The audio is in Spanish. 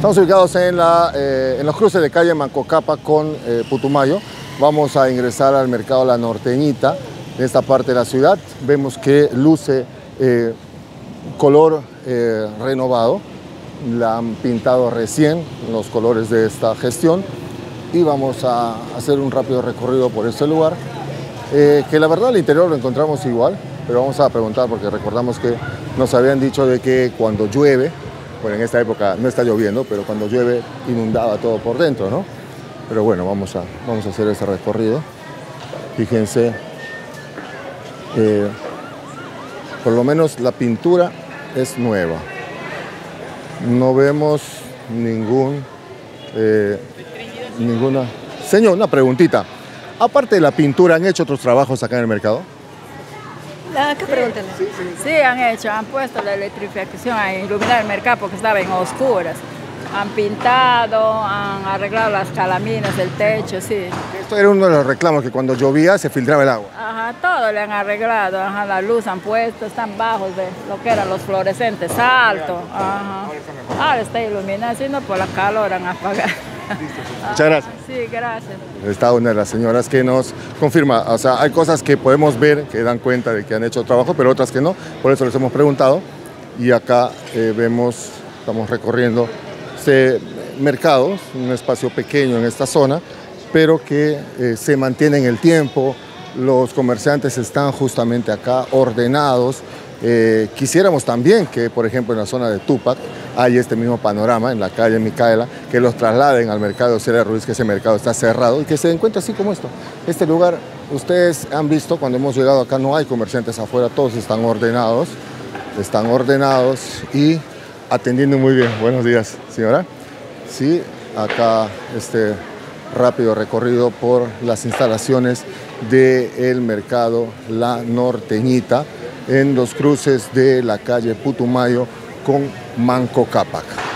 Estamos ubicados en, eh, en los cruces de calle Mancocapa con eh, Putumayo. Vamos a ingresar al mercado La Norteñita de esta parte de la ciudad. Vemos que luce eh, color renovado. La han pintado recién los colores de esta gestión y vamos a hacer un rápido recorrido por este lugar. Que la verdad al interior lo encontramos igual, pero vamos a preguntar porque recordamos que nos habían dicho de que cuando llueve, bueno en esta época no está lloviendo, pero cuando llueve inundaba todo por dentro, ¿no? Pero bueno, vamos a, vamos a hacer ese recorrido. Fíjense, eh, por lo menos la pintura es nueva. No vemos ningún, eh, ninguna... Señor, una preguntita. Aparte de la pintura, ¿han hecho otros trabajos acá en el mercado? Ah, ¿Qué preguntan? Sí, han hecho, han puesto la electrificación a iluminar el mercado porque estaba en oscuras. Han pintado, han arreglado las calaminas del techo, sí. Esto era uno de los reclamos, que cuando llovía se filtraba el agua. Ajá, todo le han arreglado, ajá, la luz han puesto, están bajos de lo que eran los fluorescentes, alto. Ajá. Ahora está iluminado, si no por la calor han apagado. Muchas gracias. Sí, gracias. Está una de las señoras que nos confirma, o sea, hay cosas que podemos ver que dan cuenta de que han hecho trabajo, pero otras que no, por eso les hemos preguntado. Y acá eh, vemos, estamos recorriendo este mercado, un espacio pequeño en esta zona, pero que eh, se mantiene en el tiempo, los comerciantes están justamente acá ordenados. Eh, quisiéramos también que, por ejemplo, en la zona de Tupac hay este mismo panorama, en la calle Micaela, que los trasladen al mercado de Celia Ruiz, que ese mercado está cerrado y que se encuentre así como esto. Este lugar, ustedes han visto, cuando hemos llegado acá no hay comerciantes afuera, todos están ordenados, están ordenados y atendiendo muy bien. Buenos días, señora. Sí, acá este rápido recorrido por las instalaciones del mercado La Norteñita en los cruces de la calle Putumayo con Manco Cápac.